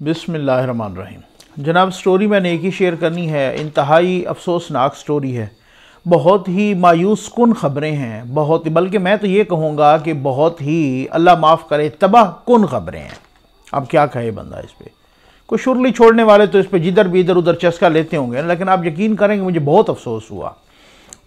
बिसमीम जनाब स्टोरी मैंने एक ही शेयर करनी है। इंतहाई अफसोसनाक स्टोरी है। बहुत ही मायूस कन ख़बरें हैं। बहुत ही बल्कि मैं तो ये कहूँगा कि बहुत ही अल्लाह माफ़ करे, तबाह कन ख़बरें हैं। अब क्या कहे बंदा इस पर कोई शुरली छोड़ने वाले तो इस पर जिधर भी इधर उधर चस्का लेते होंगे। लेकिन आप यकीन करेंगे मुझे बहुत अफसोस हुआ।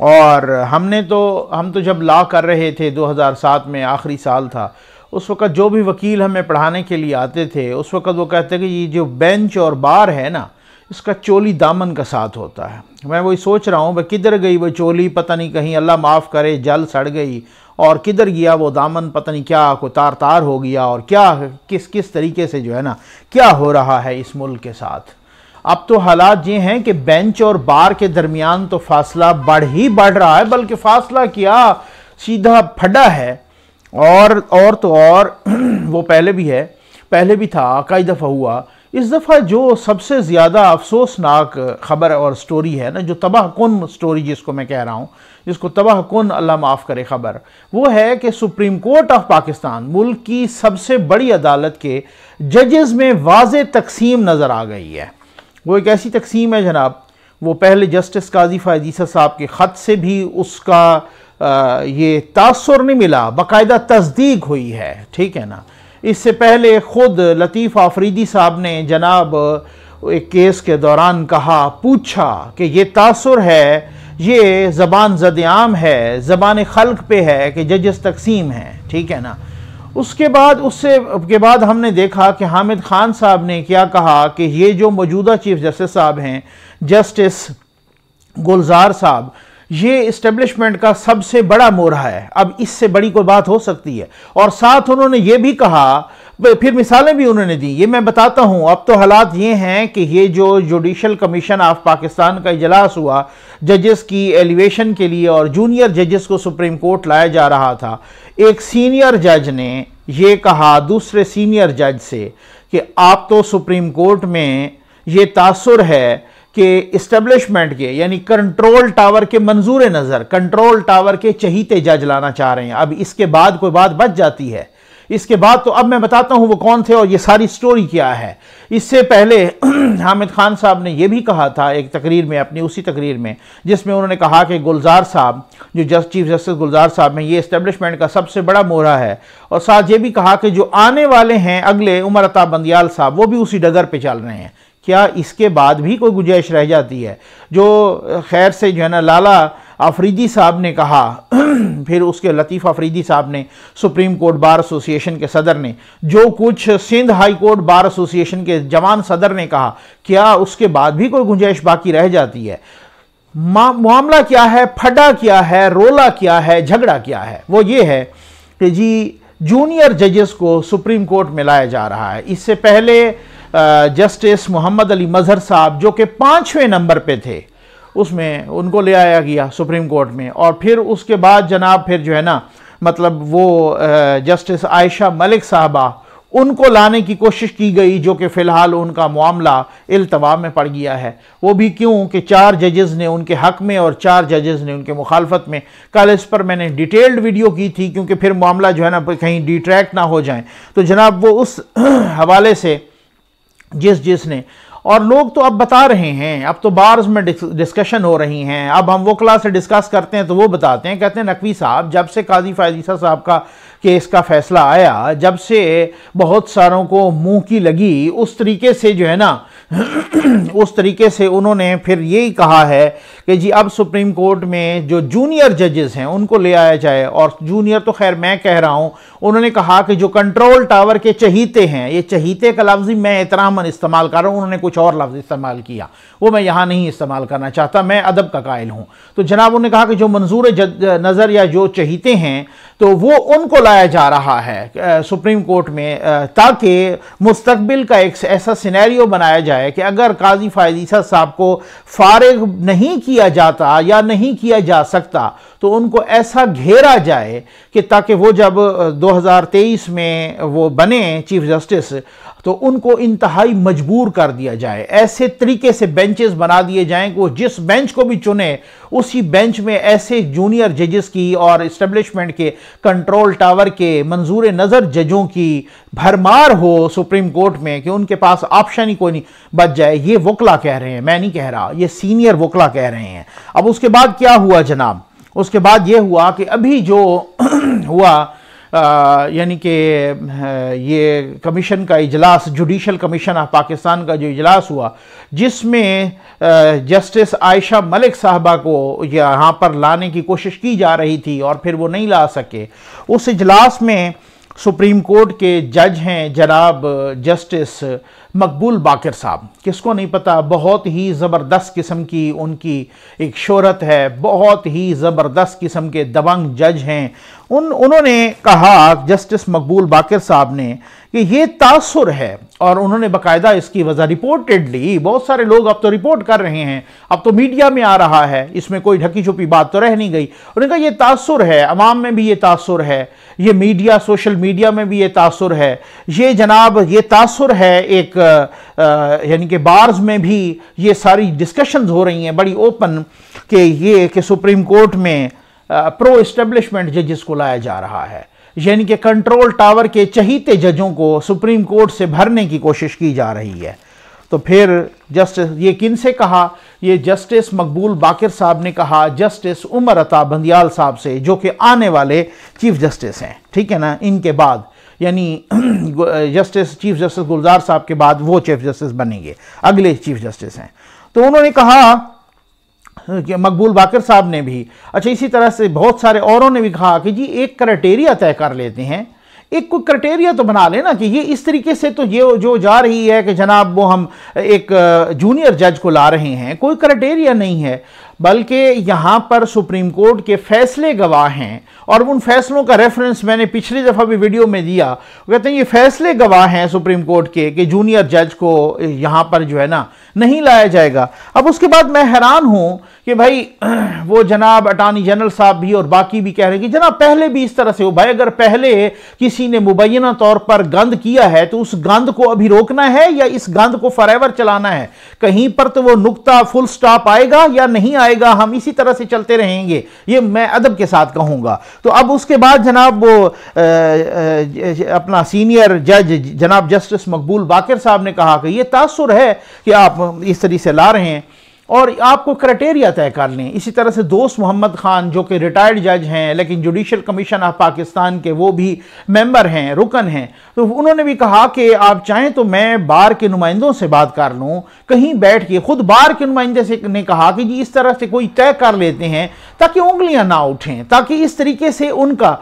और हमने तो हम तो जब ला कर रहे थे 2007 में, आखिरी साल था उस वक़्त जो भी वकील हमें पढ़ाने के लिए आते थे, उस वक़्त वो कहते कि ये जो बेंच और बार है ना, इसका चोली दामन का साथ होता है। मैं वही सोच रहा हूँ, भाई किधर गई वो चोली, पता नहीं कहीं अल्लाह माफ़ करे, जल सड़ गई और किधर गया वो दामन, पता नहीं क्या को तार तार हो गया और क्या, किस किस तरीके से जो है ना, क्या हो रहा है इस मुल्क के साथ। अब तो हालात ये हैं कि बेंच और बार के दरमियान तो फासला बढ़ ही बढ़ रहा है, बल्कि फासला क्या, सीधा फटा है। और और तो और, वो पहले भी है, पहले भी था, कई दफ़ा हुआ। इस दफ़ा जो सबसे ज़्यादा अफसोसनाक ख़बर और स्टोरी है ना, जो तबाह कन स्टोरी जिसको मैं कह रहा हूँ, जिसको तबाह कन, अल्लाह माफ़ करे ख़बर, वो है कि सुप्रीम कोर्ट ऑफ़ पाकिस्तान, मुल्क की सबसे बड़ी अदालत के जजेस में वाज तकसीम नज़र आ गई है। वो एक ऐसी तकसीम है जनाब, वो पहले जस्टिस काजी फ़ायदीसा साहब के ख़त से भी उसका ये तासर नहीं मिला, बाकायदा तस्दीक हुई है, ठीक है ना? इससे पहले ख़ुद लतीफ़ आफरीदी साहब ने जनाब एक केस के दौरान कहा, पूछा कि ये तासर है, ये ज़बान जदयाम है, ज़बान खल्क पे है कि जजस तकसीम है, ठीक है ना? उसके बाद, उससे, के बाद हमने देखा कि हामिद खान साहब ने क्या कहा कि ये जो मौजूदा चीफ जस्टिस साहब हैं, जस्टिस गुलजार साहब ये इस्टेब्लिशमेंट का सबसे बड़ा मोरा है। अब इससे बड़ी कोई बात हो सकती है। और साथ उन्होंने ये भी कहा फिर मिसालें भी उन्होंने दी। ये मैं बताता हूँ, अब तो हालात ये हैं कि ये जो जुडिशल कमीशन ऑफ़ पाकिस्तान का इजलास हुआ जजेस की एलिवेशन के लिए और जूनियर जजेस को सुप्रीम कोर्ट लाया जा रहा था, एक सीनियर जज ने ये कहा, दूसरे सीनियर जज से कि आप तो सुप्रीम कोर्ट में ये तासर है कि इस्टेब्लिशमेंट के, यानी कंट्रोल टावर के मंजूर नज़र कंट्रोल टावर के चहीते जज लाना चाह रहे हैं। अब इसके बाद कोई बात बच जाती है। इसके बाद तो अब मैं बताता हूँ वो कौन थे और ये सारी स्टोरी क्या है। इससे पहले हामिद खान साहब ने यह भी कहा था, एक तकरीर में, अपनी उसी तकरीर में, जिसमें उन्होंने कहा कि गुलजार साहब, जो जस्ट चीफ जस्टिस गुलजार साहब में ये इस्टेब्लिशमेंट का सबसे बड़ा मोहरा है। और साथ ये भी कहा कि जो आने वाले हैं, अगले उमर अता बंदियाल साहब, वो भी उसी डगर पर चल रहे हैं। क्या इसके बाद भी कोई गुंजाइश रह जाती है? जो खैर से जो है ना, लाला अफरीदी साहब ने कहा, फिर उसके लतीफ़ अफरीदी साहब ने, सुप्रीम कोर्ट बार एसोसिएशन के सदर ने, जो कुछ Sindh high court bar association के जवान सदर ने कहा, क्या उसके बाद भी कोई गुंजाइश बाकी रह जाती है? मामला क्या है? फटा क्या है? रोला क्या है? झगड़ा क्या है? वो ये है कि जी, जूनियर जजेस को सुप्रीम कोर्ट में लाया जा रहा है। इससे पहले जस्टिस मोहम्मद अली मजहर साहब, जो कि पाँचवें नंबर पे थे, उसमें उनको ले आया गया सुप्रीम कोर्ट में। और फिर उसके बाद जनाब फिर जो है ना मतलब वो जस्टिस आयशा मलिक साहबा, उनको लाने की कोशिश की गई, जो कि फ़िलहाल उनका मामला अल्तवा में पड़ गया है। वो भी क्यों? कि चार जजेज़ ने उनके हक़ में और चार जजेज़ ने उनके मुखालफत में। कल इस पर मैंने डिटेल्ड वीडियो की थी, क्योंकि फिर मामला जो है ना, कहीं डिट्रैक्ट ना हो जाए। तो जनाब वो उस हवाले से जिस जिसने और लोग तो अब बता रहे हैं, अब तो बार्स में डिस्कशन हो रही हैं। अब हम वो क्लास से डिस्कस करते हैं तो वो बताते हैं, कहते हैं, नकवी साहब, जब से काजी फायदीसा साहब का केस का फैसला आया, जब से बहुत सारों को मुँह की लगी, उस तरीके से जो है ना उस तरीके से उन्होंने फिर यही कहा है कि जी, अब सुप्रीम कोर्ट में जो जूनियर जजेस हैं, उनको ले आया जाए। और जूनियर तो खैर मैं कह रहा हूँ, उन्होंने कहा कि जो कंट्रोल टावर के चहीते हैं, ये चहीते का लफ्ज़ ही मैं एहतरामन इस्तेमाल कर रहा हूँ, उन्होंने कुछ और लफ्ज़ इस्तेमाल किया। वो मैं यहाँ नहीं इस्तेमाल करना चाहता, मैं अदब का कायल हूँ। तो जनाब, उन्होंने कहा कि जो मंजूर नज़र या जो चहीते हैं तो वो उनको लाया जा रहा है सुप्रीम कोर्ट में ताकि मुस्तबिल का एक ऐसा सिनेरियो बनाया जाए है कि अगर काजी फायदीसा साहब को फारिग नहीं किया जाता या नहीं किया जा सकता तो उनको ऐसा घेरा जाए कि ताकि वो जब 2023 में वो बने चीफ जस्टिस तो उनको इंतहाई मजबूर कर दिया जाए। ऐसे तरीके से बेंचेस बना दिए जाएँ कि वो जिस बेंच को भी चुने, उसी बेंच में ऐसे जूनियर जजेस की और इस्टेब्लिशमेंट के, कंट्रोल टावर के मंजूर नज़र जजों की भरमार हो सुप्रीम कोर्ट में कि उनके पास ऑप्शन ही कोई नहीं। बच जाए, ये वकला कह रहे हैं, मैं नहीं कह रहा, ये सीनियर वकला कह रहे हैं। अब उसके बाद क्या हुआ जनाब? उसके बाद ये हुआ कि अभी जो हुआ यानी कि ये कमीशन का इजलास जुडिशल कमीशन ऑफ़ पाकिस्तान का जो इजलास हुआ, जिसमें जस्टिस आयशा मलिक साहबा को यहाँ पर लाने की कोशिश की जा रही थी और फिर वो नहीं ला सके। उस इजलास में सुप्रीम कोर्ट के जज हैं जनाब जस्टिस मकबूल बाकर साहब। किसको नहीं पता, बहुत ही ज़बरदस्त किस्म की उनकी एक शोहरत है, बहुत ही ज़बरदस्त किस्म के दबंग जज हैं। उन, उन्होंने कहा, जस्टिस मकबूल बाकर साहब ने कि ये तासुर है और उन्होंने बाकायदा इसकी वजह रिपोर्टेडली बहुत सारे लोग अब तो रिपोर्ट कर रहे हैं। अब तो मीडिया में आ रहा है। इसमें कोई ढकी छुपी बात तो रह नहीं गई। उन्होंने कहा, ये तासुर है। अवाम में भी ये तासुर है। ये मीडिया, सोशल मीडिया में भी ये तासुर है। ये जनाब, ये तासुर है एक यानी कि बार्स में भी ये सारी डिस्कशंस हो रही हैं बड़ी ओपन कि ये कि सुप्रीम कोर्ट में प्रो इस्टेब्लिशमेंट जजिस को लाया जा रहा है। यानी कि कंट्रोल टावर के चहीते जजों को सुप्रीम कोर्ट से भरने की कोशिश की जा रही है। तो फिर जस्टिस ये किन से कहा? ये जस्टिस मकबूल बाकिर साहब ने कहा जस्टिस उमर अता बंदियाल साहब से, जो कि आने वाले चीफ जस्टिस हैं। ठीक है ना? इनके बाद, यानी जस्टिस चीफ जस्टिस गुलजार साहब के बाद वो चीफ जस्टिस बनेंगे। अगले चीफ जस्टिस हैं। तो उन्होंने कहा मकबूल बाकर साहब ने भी। अच्छा इसी तरह से बहुत सारे औरों ने भी कहा कि जी, एक क्राइटेरिया तय कर लेते हैं। एक कोई क्राइटेरिया तो बना लेना कि ये इस तरीके से तो ये जो जा रही है कि जनाब वो हम एक जूनियर जज को ला रहे हैं, कोई क्राइटेरिया नहीं है। बल्कि यहाँ पर सुप्रीम कोर्ट के फैसले गवाह हैं और उन फैसलों का रेफरेंस मैंने पिछली दफ़ा भी वीडियो में दिया। कहते हैं, ये फैसले गवाह हैं सुप्रीम कोर्ट के कि जूनियर जज को यहाँ पर जो है ना नहीं लाया जाएगा। अब उसके बाद मैं हैरान हूँ कि भाई, वो जनाब अटानी जनरल साहब भी और बाकी भी कह रहे हैं कि, जनाब, पहले भी इस तरह से हो भाई, अगर पहले किसी ने मुबैना तौर पर गंद किया है तो उस गंद को अभी रोकना है या इस गंद को फॉरएवर चलाना है? कहीं पर तो वो नुकता फुल स्टॉप आएगा या नहीं आएगा? हम इसी तरह से चलते रहेंगे। ये मैं अदब के साथ कहूँगा। तो अब उसके बाद जनाब वो अपना सीनियर जज, जनाब जस्टिस मकबूल बाकर साहब ने कहा कि ये तासुर है कि आप इस तरीके से ला रहे हैं। और आपको क्राइटेरिया तय कर लें इसी तरह से दोस्त मोहम्मद खान, जो कि रिटायर्ड जज हैं, लेकिन जुडिशल कमीशन ऑफ़ पाकिस्तान के वो भी मेंबर हैं, रुकन हैं। तो उन्होंने भी कहा कि आप चाहें तो मैं बार के नुमाइंदों से बात कर लूँ। कहीं बैठ के, खुद बार के नुमाइंदे से ने कहा कि जी इस तरह से कोई तय कर लेते हैं ताकि उंगलियाँ ना उठें, ताकि इस तरीके से उनका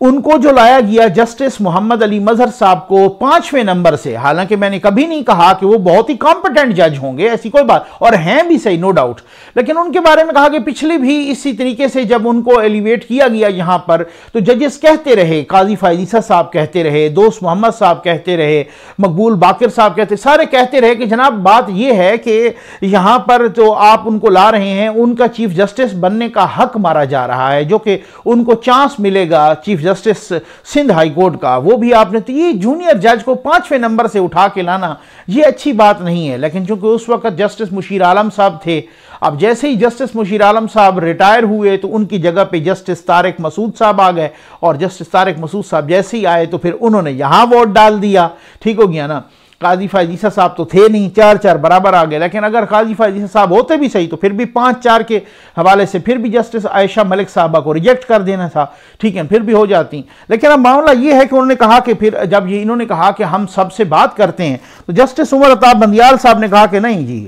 उनको जो लाया गया जस्टिस मोहम्मद अली मजहर साहब को पाँचवें नंबर से, हालाँकि मैंने कभी नहीं कहा कि वो बहुत ही कॉम्पिटेंट जज होंगे, ऐसी कोई बात, और हैं भी सही नो डाउट लेकिन उनके बारे में कहा कि पिछले भी इसी तरीके से जब उनको एलिवेट किया गया यहाँ पर तो जजेस कहते रहे, काजी फायदीसा साहब कहते रहे, दोस्त मोहम्मद साहब कहते रहे, मकबूल बाकिर साहब कहते, सारे कहते रहे कि जनाब, बात यह है कि यहाँ पर जो आप उनको ला रहे हैं, उनका चीफ जस्टिस बनने का हक मारा जा रहा है, जो कि उनको चांस मिलेगा, chief chief justice Sindh high court का, वो भी आपने तो ये जूनियर जज को पाँचवें नंबर से उठा के लाना, ये अच्छी बात नहीं है। लेकिन चूँकि उस वक्त जस्टिस मुशीर आलम साहब थे, अब जैसे ही जस्टिस मुशीर आलम साहब रिटायर हुए तो उनकी जगह पे जस्टिस तारिक मसूद साहब आ गए। और जस्टिस तारिक मसूद साहब जैसे ही आए तो फिर उन्होंने यहाँ वोट डाल दिया। ठीक हो गया ना? काजी फायजीसा साहब तो थे नहीं, चार चार बराबर आ गए। लेकिन अगर काजी फायजीसा साहब होते भी सही तो फिर भी पाँच चार के हवाले से फिर भी जस्टिस आयशा मलिक साहबा को रिजेक्ट कर देना था। ठीक है, फिर भी हो जाती। लेकिन अब मामला ये है कि उन्होंने कहा कि फिर जब ये इन्होंने कहा कि हम सबसे बात करते हैं तो जस्टिस उमर अताब बंदियाल साहब ने कहा कि नहीं जी,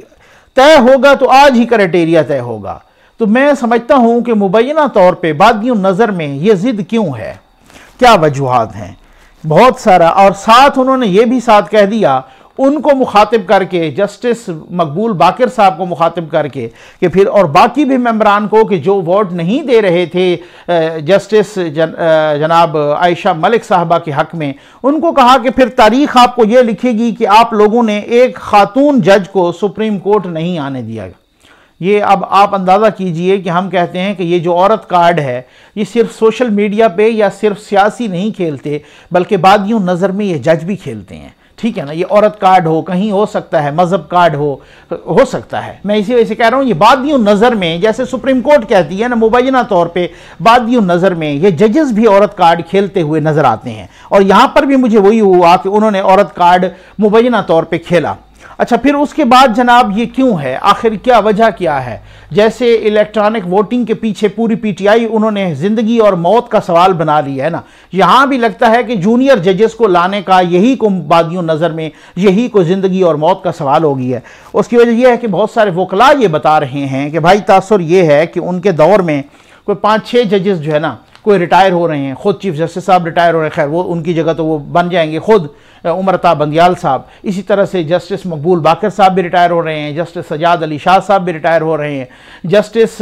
तय होगा तो आज ही क्राइटेरिया तय होगा। तो मैं समझता हूँ कि मुबैना तौर पर बादियों नज़र में ये जिद क्यों है? क्या वजूहत हैं? बहुत सारा और साथ उन्होंने ये भी साथ कह दिया उनको मुखातिब करके जस्टिस मकबूल बाकर साहब को मुखातिब करके कि फिर और बाकी भी मेम्बरान को कि जो वोट नहीं दे रहे थे जस्टिस जन, जनाब आयशा मलिक साहबा के हक में उनको कहा कि फिर तारीख आपको ये लिखेगी कि आप लोगों ने एक खातून जज को सुप्रीम कोर्ट नहीं आने दिया। ये अब आप अंदाज़ा कीजिए कि हम कहते हैं कि ये जो औरत कार्ड है, ये सिर्फ़ सोशल मीडिया पे या सिर्फ़ सियासी नहीं खेलते, बल्कि बाद यूँ नज़र में ये जज भी खेलते हैं। ठीक है ना? ये औरत कार्ड हो, कहीं हो सकता है, मज़हब कार्ड हो हो सकता है। मैं इसी वजह से कह रहा हूँ, ये बाद नज़र में, जैसे सुप्रीम कोर्ट कहती है ना, मुबैना तौर पर बाद नज़र में ये जजेस भी औरत कार्ड खेलते हुए नज़र आते हैं। और यहाँ पर भी मुझे वही हुआ कि उन्होंने औरत कार्ड मुबैना तौर पर खेला। अच्छा फिर उसके बाद जनाब ये क्यों है? आखिर क्या वजह क्या है? जैसे इलेक्ट्रॉनिक वोटिंग के पीछे पूरी पीटीआई, उन्होंने ज़िंदगी और मौत का सवाल बना लिया, है ना? यहाँ भी लगता है कि जूनियर जजेस को लाने का यही को बादियों नज़र में, यही को ज़िंदगी और मौत का सवाल हो गया है। उसकी वजह यह है कि बहुत सारे वकला ये बता रहे हैं कि भाई तासर ये है कि उनके दौर में कोई पाँच छः जजेस जो है ना कोई रिटायर हो रहे हैं, खुद चीफ जस्टिस साहब रिटायर हो रहे हैं, खैर, वो उनकी जगह तो वो बन जाएँगे, खुद उमरता बंदियाल साहब। इसी तरह से जस्टिस मकबूल बाकर साहब भी रिटायर हो रहे हैं जस्टिस सजाद अली शाह साहब भी रिटायर हो रहे हैं जस्टिस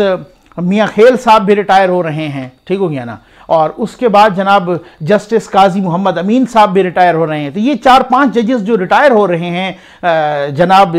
मियाँ खेल साहब भी रिटायर हो रहे हैं, ठीक हो गया ना? और उसके बाद जनाब जस्टिस काजी मोहम्मद अमीन साहब भी रिटायर हो रहे हैं। तो ये चार पाँच जजेस जो रिटायर हो रहे हैं जनाब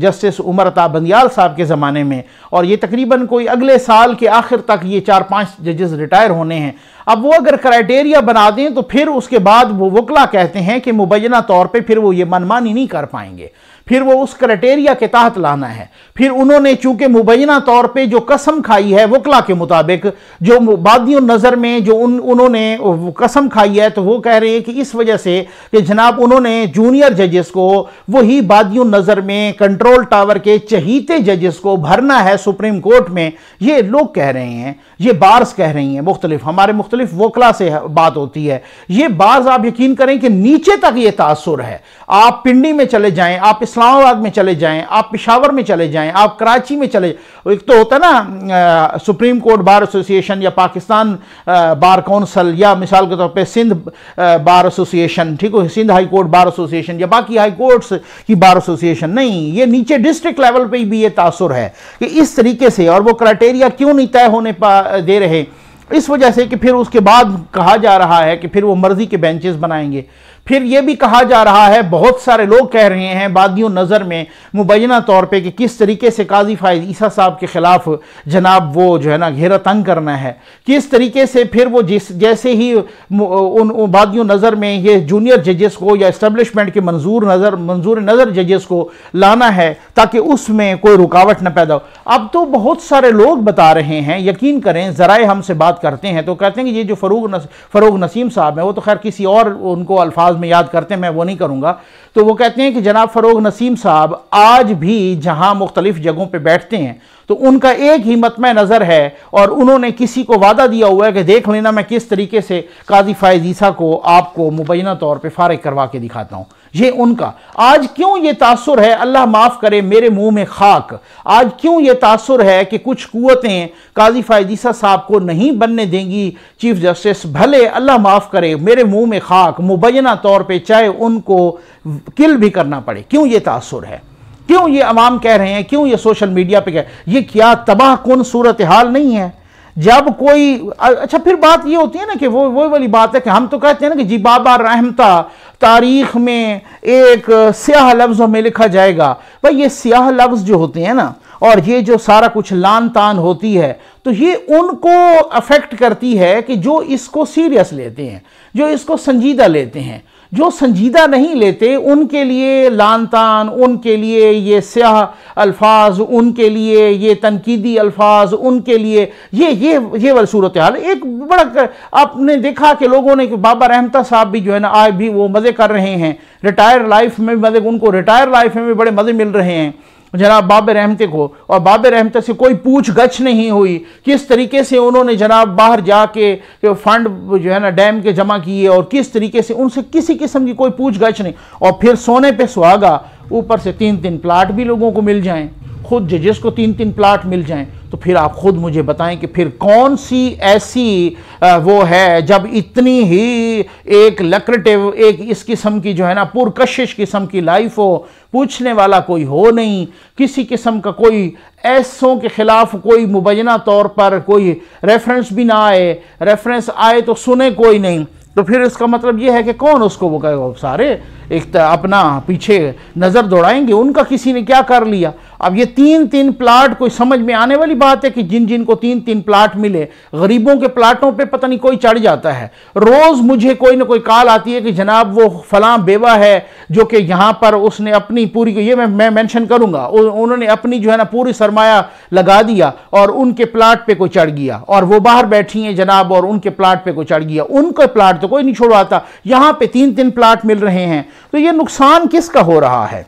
जस्टिस उमर अता बंदियाल साहब के ज़माने में, और ये तकरीबन कोई अगले साल के आखिर तक ये चार पाँच जजेस रिटायर होने हैं। अब वो अगर क्राइटेरिया बना दें तो फिर उसके बाद वो वकला कहते हैं कि मुबैना तौर पर फिर वो ये मनमानी नहीं कर पाएँगे। फिर वो उस क्राइटेरिया के तहत लाना है। फिर उन्होंने चूँकि मुबैना तौर पे जो कसम खाई है, वकला के मुताबिक जो बादियों नज़र में जो उन, उन्होंने कसम खाई है तो वो कह रहे हैं कि इस वजह से कि जनाब उन्होंने जूनियर जजेस को वही बादियों नज़र में कंट्रोल टावर के चहीते जजेस को भरना है सुप्रीम कोर्ट में। ये लोग कह रहे हैं, ये बार्स कह रही हैं, मुख्तलिफ़, हमारे मुख्तलिफ़ वकला से बात होती है। ये बार्स आप यकीन करें कि नीचे तक ये तासर है। आप पिंडी में चले जाएँ, आप इस्लामाबाद में चले जाएँ, आप पिशावर में चले जाएँ, आप कराची में चले एक तो होता है ना सुप्रीम कोर्ट बार एसोसिएशन या पाकिस्तान बार काउंसिल या मिसाल के तौर पे सिंध बार एसोसिएशन, ठीक है, Sindh high court bar association या बाकी हाई कोर्ट्स की बार एसोसिएशन। नहीं, ये नीचे डिस्ट्रिक्ट लेवल पे भी ये तासर है कि इस तरीके से, और वो क्राइटेरिया क्यों नहीं तय होने दे रहे इस वजह से कि फिर उसके बाद कहा जा रहा है कि फिर वो मर्ज़ी के बेंचेस बनाएँगे। फिर यह भी कहा जा रहा है, बहुत सारे लोग कह रहे हैं बादियों नज़र में मुबैना तौर पे कि किस तरीके से काजी फायद ईसा साहब के ख़िलाफ़ जनाब वो जो है ना, घेरा तंग करना है। किस तरीके से फिर वो जिस, जैसे ही उन बादियों नज़र में ये जूनियर जजेस को या इस्टबलिशमेंट के मंजूर नज़र मंजूर नज़र जजेस को लाना है, ताकि उसमें कोई रुकावट ना पैदा हो। अब तो बहुत सारे लोग बता रहे हैं, यकीन करें, ज़राए हमसे बात करते हैं तो कहते हैं कि ये जो फ़रूग फ़रोग नसीम साहब हैं, वो तो खैर किसी और उनको अल्फाज में याद करते हैं, मैं वो नहीं करूँगा। तो वो कहते हैं कि जनाब फ़रोग नसीम साहब आज भी जहाँ मुख्तलिफ़ जगहों पर बैठते हैं तो उनका एक ही मतम नज़र है और उन्होंने किसी को वादा दिया हुआ है कि देख लेना मैं किस तरीके से काजी फायज को आपको मुबैना तौर पर फारग करवा के दिखाता हूँ। ये उनका। आज क्यों ये तासुर है? अल्लाह माफ़ करे, मेरे मुँह में खाक। आज क्यों ये तासुर है कि कुछ कुतें काजी फायदीसा साहब को नहीं बनने देंगी? चीफ जस्टिस, भले अल्लाह माफ़ करे, मेरे मुँह में खाक, मुबैना तौर पे चाहे उनको किल भी करना पड़े। क्यों ये तासुर है? क्यों ये अवाम कह रहे हैं? क्यों ये सोशल मीडिया पे कह ये क्या तबाह कन सूरत हाल नहीं है? जब कोई अच्छा फिर बात ये होती है ना कि वो वही वाली बात है कि हम तो कहते हैं ना कि जी, बाबा रहमता, तारीख में एक स्याह लफ्ज़ों में लिखा जाएगा। भाई, ये स्याह लफ्ज़ जो होते हैं ना, और ये जो सारा कुछ लान तान होती है तो ये उनको अफेक्ट करती है कि जो इसको सीरियस लेते हैं, जो इसको संजीदा लेते हैं। जो संजीदा नहीं लेते, उनके लिए लान तान उनके लिए ये स्याह अल्फाज, उनके लिए ये तनकीदी अल्फाज, उनके लिए ये ये ये वाली सूरत हाल एक बड़ा आपने देखा कि लोगों ने बाबा रहमता साहब भी जो है ना, आज भी वो मज़े कर रहे हैं। रिटायर लाइफ में मज़े, उनको रिटायर लाइफ में भी बड़े मज़े मिल रहे हैं। जनाब बाब रहमते को, और बाब रहमते से कोई पूछ गछ नहीं हुई। किस तरीके से उन्होंने जनाब बाहर जाके फंड जो है ना, डैम के जमा किए, और किस तरीके से उनसे किसी किस्म की कोई पूछ गछ नहीं। और फिर सोने पे सुहागा ऊपर से तीन तीन प्लाट भी लोगों को मिल जाएँ, खुद जजेस को तीन तीन प्लाट मिल जाएँ तो फिर आप खुद मुझे बताएँ कि फिर कौन सी ऐसी वो है जब इतनी ही एक लक्रटिव एक इस किस्म की जो है ना, पुरकशिश किस्म की लाइफ हो, पूछने वाला कोई हो नहीं, किसी किस्म का कोई ऐसों के ख़िलाफ़ कोई मुबैना तौर पर कोई रेफरेंस भी ना आए रेफरेंस आए तो सुने कोई नहीं। तो फिर इसका मतलब ये है कि कौन उसको वो कहेगा सारे एक अपना पीछे नज़र दौड़ाएँगे, उनका किसी ने क्या कर लिया? अब ये तीन तीन प्लाट कोई समझ में आने वाली बात है कि जिन जिन को तीन तीन प्लाट मिले, गरीबों के प्लाटों पे पता नहीं कोई चढ़ जाता है। रोज़ मुझे कोई ना कोई कॉल आती है कि जनाब वो फलां बेवा है जो कि यहाँ पर उसने अपनी पूरी ये मैं मैं मेंशन करूँगा। उन्होंने अपनी जो है ना पूरी सरमाया लगा दिया और उनके प्लाट पर कोई चढ़ गया और वो बाहर बैठी हैं जनाब और उनके प्लाट पर कोई चढ़ गया। उनके प्लाट तो कोई नहीं छोड़वाता यहाँ पर तीन तीन प्लाट मिल रहे हैं। तो ये नुकसान किसका हो रहा है?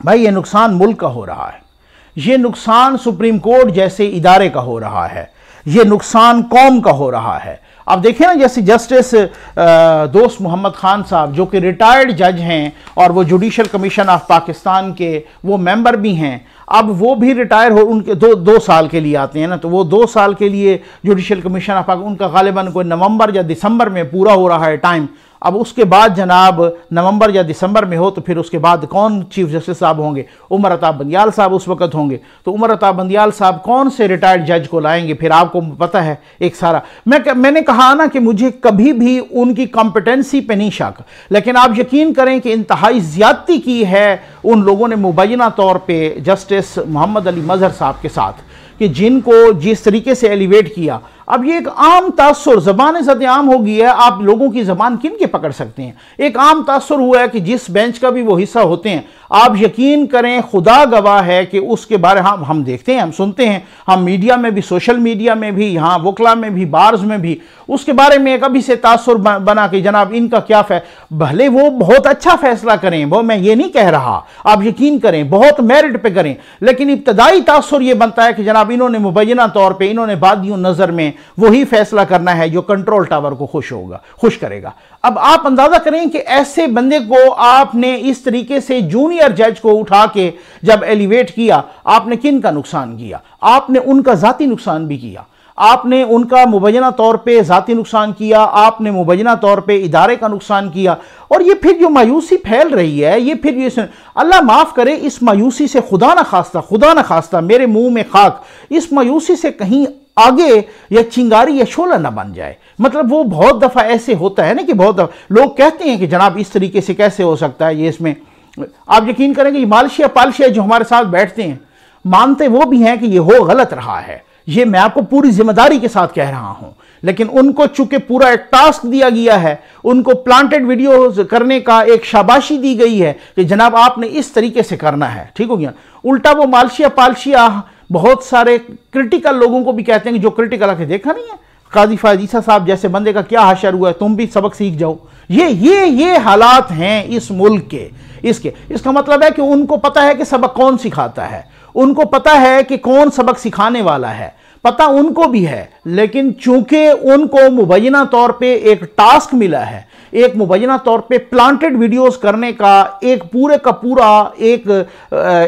भाई, ये नुकसान मुल्क का हो रहा है। ये नुकसान सुप्रीम कोर्ट जैसे इदारे का हो रहा है। ये नुकसान कौम का हो रहा है। अब देखें ना, जैसे जस्टिस दोस्त मोहम्मद खान साहब, जो कि रिटायर्ड जज हैं और वो जुडिशल कमीशन ऑफ़ पाकिस्तान के वो मेंबर भी हैं, अब वो भी रिटायर हो, उनके दो दो साल के लिए आते हैं ना तो वो दो साल के लिए जुडिशल कमीशन ऑफ़ उनका गालिबा कोई नवंबर या दिसंबर में पूरा हो रहा है टाइम अब उसके बाद जनाब नवंबर या दिसंबर में हो तो फिर उसके बाद कौन चीफ जस्टिस साहब होंगे? उमर अताब बंदियाल साहब उस वक्त होंगे। तो उमर अताब बंदियाल साहब कौन से रिटायर्ड जज को लाएँगे? फिर आपको पता है एक सारा। मैं मैंने कहा ना कि मुझे कभी भी उनकी कॉम्पिटेंसी पे नहीं शक। लेकिन आप यकीन करें कि इंतहाई ज़्यादती की है उन लोगों ने मुबैना तौर पर जस्टिस मोहम्मद अली मजहर साहब के साथ कि जिनको जिस तरीके से एलिवेट किया अब ये एक आम तासर जबान सत आम हो गई है, आप लोगों की जबान किन के पकड़ सकते हैं? एक आम तासर हुआ है कि जिस बेंच का भी वो हिस्सा होते हैं, आप यकीन करें, खुदा गवाह है कि उसके बारे हम हम देखते हैं, हम सुनते हैं। हम मीडिया में भी, सोशल मीडिया में भी, यहाँ वकला में भी, बार्स में भी, उसके बारे में कभी से तासर बना के जनाब इनका क्या फै, भले वो बहुत अच्छा फैसला करें, वो मैं ये नहीं कह रहा, आप यकीन करें, बहुत मेरिट पे करें, लेकिन इब्तदाई तासर ये बनता है कि जनाब इन्होंने मुबैना तौर पर इन्होंने बादियों नज़र में वही फैसला करना है जो कंट्रोल टावर को खुश होगा, खुश करेगा। अब आप अंदाज़ा करें कि ऐसे बंदे को आपने इस तरीके से जूनियर जज को उठा के जब एलिवेट किया, आपने किन का नुकसान किया? आपने उनका जाति नुकसान भी किया। आपने उनका मुबैना तौर पे ज़ाती नुकसान किया, आपने मुबैना तौर पे इदारे का नुकसान किया, और ये फिर जो मायूसी फैल रही है, ये फिर ये अल्लाह माफ़ करे, इस मायूसी से खुदा ना खास्ता, खुदा ना खास्ता, मेरे मुँह में खाक, इस मायूसी से कहीं आगे या चिंगारी या शोला ना बन जाए। मतलब वो बहुत दफ़ा ऐसे होता है ना कि बहुत लोग कहते हैं कि जनाब इस तरीके से कैसे हो सकता है ये इसमें। आप यकीन करेंगे ये मालशिया पालशिया जो हमारे साथ बैठते हैं, मानते वो भी हैं कि ये हो गलत रहा है। ये मैं आपको पूरी ज़िम्मेदारी के साथ कह रहा हूँ। लेकिन उनको चूँकि पूरा एक टास्क दिया गया है, उनको प्लांटेड वीडियो करने का एक शाबाशी दी गई है कि जनाब आपने इस तरीके से करना है। ठीक हो गया? उल्टा वो मालशिया पालशिया बहुत सारे क्रिटिकल लोगों को भी कहते हैं कि जो क्रिटिकल आके देखा नहीं है। काजी फाजीसा साहब जैसे बंदे का क्या हाशर हुआ है? तुम भी सबक सीख जाओ। ये ये ये हालात हैं इस मुल्क के, इसके। इसका मतलब है कि उनको पता है कि सबक कौन सिखाता है। उनको पता है कि कौन सबक सिखाने वाला है। पता उनको भी है, लेकिन चूँकि उनको मुबैना तौर पे एक टास्क मिला है एक मुबैना तौर पे प्लांटेड वीडियोस करने का एक पूरे का पूरा एक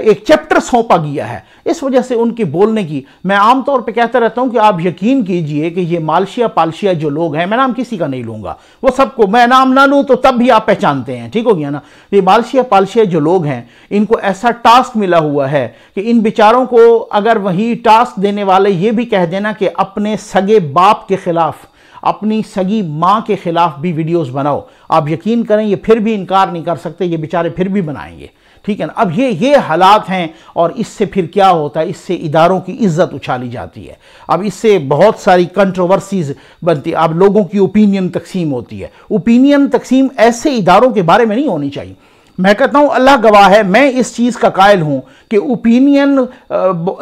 एक चैप्टर सौंपा गया है। इस वजह से उनकी बोलने की मैं आमतौर पे कहता रहता हूँ कि आप यकीन कीजिए कि ये मालशिया पालशिया जो लोग हैं, मैं नाम किसी का नहीं लूँगा। वो सबको, मैं नाम ना लूँ तो तब भी आप पहचानते हैं, ठीक हो गया ना? ये मालशिया पालशिया जो लोग हैं, इनको ऐसा टास्क मिला हुआ है कि इन बेचारों को अगर वही टास्क देने वाले ये भी कह देना कि अपने सगे बाप के खिलाफ अपनी सगी माँ के खिलाफ भी वीडियोस बनाओ। आप यकीन करें, ये फिर भी इनकार नहीं कर सकते, ये बेचारे फिर भी बनाएँगे। ठीक है ना? अब ये ये हालात हैं और इससे फिर क्या होता है? इससे इदारों की इज़्ज़त उछाली जाती है। अब इससे बहुत सारी कंट्रोवर्सीज बनती है। अब लोगों की ओपिनियन तकसीम होती है। ओपिनियन तकसीम ऐसे इदारों के बारे में नहीं होनी चाहिए। मैं कहता हूँ, अल्लाह गवाह है। मैं इस चीज़ का कायल हूँ कि ओपिनियन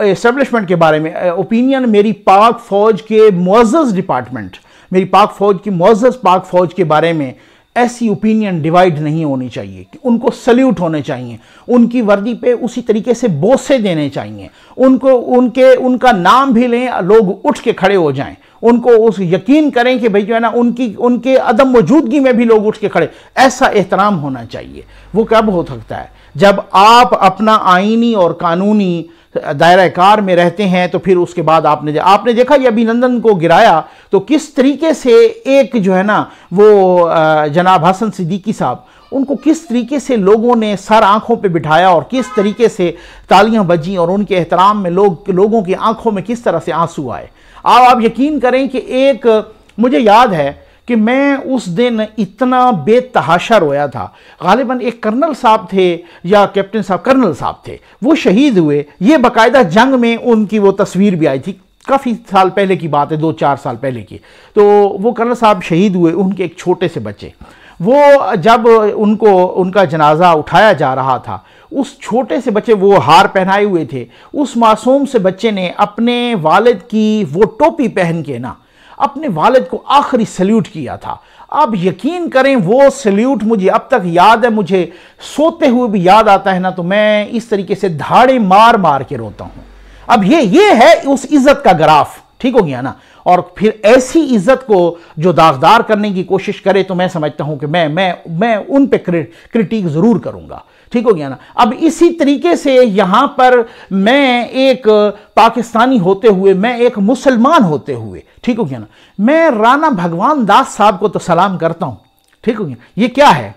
इस्टेब्लिशमेंट के बारे में ओपिनियन मेरी पाक फौज के मुआज़ डिपार्टमेंट मेरी पाक फौज की मुआज़ पाक फौज के बारे में ऐसी ओपिनियन डिवाइड नहीं होनी चाहिए कि उनको सल्यूट होने चाहिए, उनकी वर्दी पे उसी तरीके से बोसे देने चाहिए, उनको, उनके, उनका नाम भी लें, लोग उठ के खड़े हो जाएँ, उनको उस यकीन करें कि भाई जो है ना, उनकी, उनके अदम मौजूदगी में भी लोग उठ के खड़े, ऐसा एहतराम होना चाहिए। वो कब हो सकता है? जब आप अपना आइनी और कानूनी दायरा कार में रहते हैं तो फिर उसके बाद आपने आपने देखा ये अभिनंदन को गिराया तो किस तरीके से एक जो है ना, वो जनाब हसन सिद्दीकी साहब, उनको किस तरीके से लोगों ने सर आँखों पे बिठाया और किस तरीके से तालियाँ बजी और उनके एहतराम में लोग, लोगों की आँखों में किस तरह से आँसू आए? आप आप यकीन करें कि एक, मुझे याद है कि मैं उस दिन इतना बेतहाशा रोया था। गालिबा एक कर्नल साहब थे या कैप्टन साहब कर्नल साहब थे। वो शहीद हुए। ये बाकायदा जंग में उनकी वो तस्वीर भी आई थी। काफ़ी साल पहले की बात है दो चार साल पहले की। तो वो कर्नल साहब शहीद हुए, उनके एक छोटे से बच्चे। वो जब उनको, उनका जनाजा उठाया जा रहा था, उस छोटे से बच्चे, वो हार पहनाए हुए थे। उस मासूम से बच्चे ने अपने वालिद की वो टोपी पहन के ना अपने वालिद को आखिरी सल्यूट किया था। आप यकीन करें, वो सल्यूट मुझे अब तक याद है, मुझे सोते हुए भी याद आता है ना तो मैं इस तरीके से धाड़े मार मार के रोता हूँ। अब ये ये है उस इज़्ज़त का ग्राफ। ठीक हो गया ना? और फिर ऐसी इज़्ज़त को जो दागदार करने की कोशिश करे तो मैं समझता हूँ कि मैं मैं मैं उन पे क्रिटिक ज़रूर करूँगा। ठीक हो गया ना? अब इसी तरीके से यहाँ पर मैं एक पाकिस्तानी होते हुए, मैं एक मुसलमान होते हुए, ठीक हो गया ना? मैं राणा भगवान दास साहब को तो सलाम करता हूँ। ठीक हो गया? ये क्या है?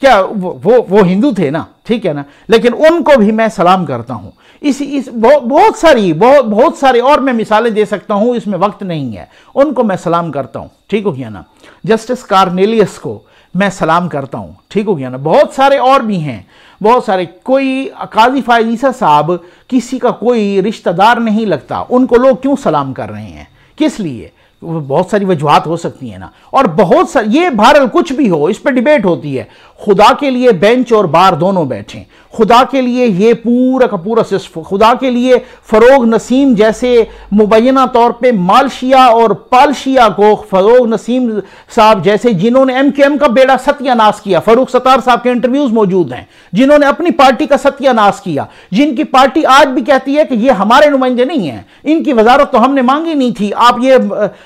क्या वो वो, हिंदू थे ना ठीक है ना? लेकिन उनको भी मैं सलाम करता हूँ। इस इस बहुत बहुत सारी बहुत बहुत सारे और मैं मिसालें दे सकता हूँ इसमें वक्त नहीं है। उनको मैं सलाम करता हूँ। ठीक हो गया ना? जस्टिस कार्नेलियस को मैं सलाम करता हूँ। ठीक हो गया ना? बहुत सारे और भी हैं। बहुत सारे कोई काजी फायजीसा साहब किसी का कोई रिश्तेदार नहीं लगता। उनको लोग क्यों सलाम कर रहे हैं? किस लिए? बहुत सारी वजूहत हो सकती है ना। और बहुत सारी ये बहरल कुछ भी हो, इस पर डिबेट होती है। खुदा के लिए बेंच और बार दोनों बैठे। खुदा के लिए ये पूरा का पूरा सिस्फ खुदा के लिए फ़रोग नसीम जैसे मुबैना तौर पे मालशिया और पालशिया को फ़रोग नसीम साहब जैसे जिन्होंने एम के एम का बेड़ा सत्यानाश किया। फ़रूख सतार साहब के इंटरव्यूज़ मौजूद हैं, जिन्होंने अपनी पार्टी का सत्यानाश किया। जिनकी पार्टी आज भी कहती है कि ये हमारे नुमाइंदे नहीं हैं। इनकी वजारत तो हमने मांगी नहीं थी। आप ये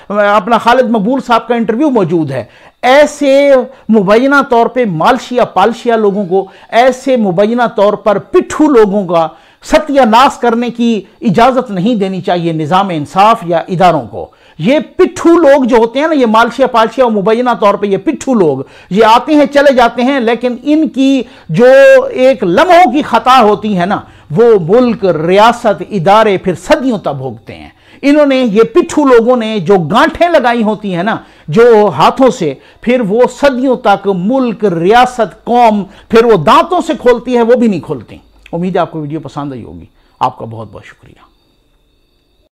अपना खालिद मकबूल साहब का इंटरव्यू मौजूद है। ऐसे मुबैना तौर पे मालशिया, पालशिया लोगों को, ऐसे मुबैना तौर पर पिट्ठू लोगों का सत्यानाश करने की इजाज़त नहीं देनी चाहिए निज़ाम इंसाफ या इदारों को। ये पिट्ठू लोग जो होते हैं ना, ये मालशिया, पालशिया और मुबैना तौर पे ये पिट्ठू लोग, ये आते हैं, चले जाते हैं, लेकिन इनकी जो एक लम्हों की खता होती है ना, वो मुल्क, रियासत, इदारे फिर सदियों तक भोगते हैं। इन्होंने ये पिट्ठू लोगों ने जो गांठें लगाई होती हैं ना, जो हाथों से, फिर वो सदियों तक मुल्क, रियासत, कौम, फिर वो दांतों से खोलती है, वो भी नहीं खोलती। उम्मीद है आपको वीडियो पसंद आई होगी। आपका बहुत बहुत शुक्रिया।